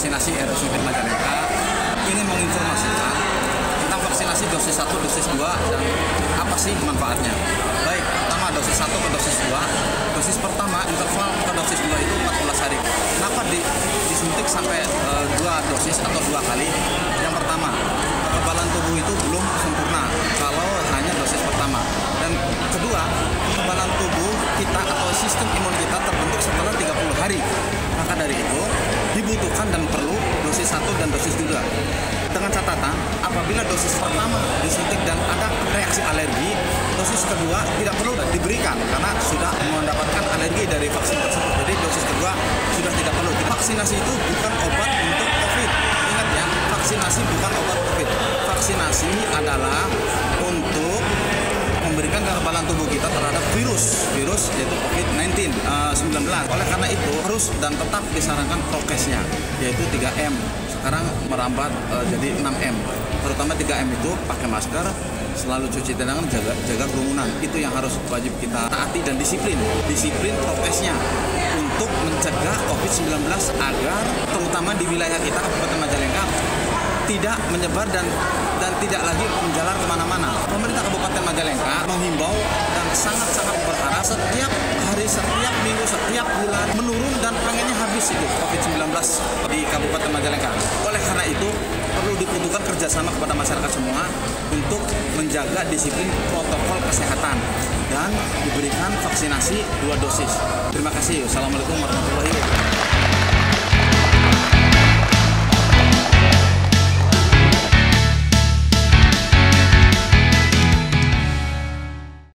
vaksinasi RSUD Majalengka ingin menginformasikan tentang vaksinasi dosis 1, dosis 2 dan apa sih manfaatnya. Baik, pertama dosis 1 ke dosis 2. Dosis pertama interval ke dosis 2 itu 14 hari. Kenapa di, disuntik sampai uh, dua dosis atau dua kali? Yang pertama, kekebalan tubuh itu belum sempurna kalau hanya dosis pertama. Dan kedua, kekebalan tubuh kita atau sistem imun kita terbentuk setelah 30 hari. Dibutuhkan dan perlu dosis 1 dan dosis 2. Dengan catatan, apabila dosis pertama disuntik dan ada reaksi alergi, dosis kedua tidak perlu diberikan karena sudah mendapatkan alergi dari vaksin tersebut. Jadi dosis kedua sudah tidak perlu. Vaksinasi itu bukan obat untuk COVID. Ingat ya, vaksinasi bukan obat COVID. Vaksinasi adalah untuk memberikan kekebalan tubuh kita terhadap virus virus yaitu COVID-19 uh, 19. Oleh karena itu harus dan tetap disarankan prokesnya yaitu 3M. Sekarang merambat uh, jadi 6M. Terutama 3M itu pakai masker, selalu cuci tangan, jaga jaga kerumunan. Itu yang harus wajib kita taati dan disiplin. Disiplin prokesnya untuk mencegah COVID-19 agar terutama di wilayah kita Kabupaten Majalengka tidak menyebar dan dan tidak lagi menjalar ke mana-mana. Pemerintah Kabupaten Majalengka menghimbau dan sangat-sangat setiap hari, setiap minggu, setiap bulan menurun dan pengennya habis itu COVID-19 di Kabupaten Majalengka. Oleh karena itu perlu dibutuhkan kerjasama kepada masyarakat semua untuk menjaga disiplin protokol kesehatan dan diberikan vaksinasi dua dosis. Terima kasih. Assalamualaikum warahmatullahi wabarakatuh.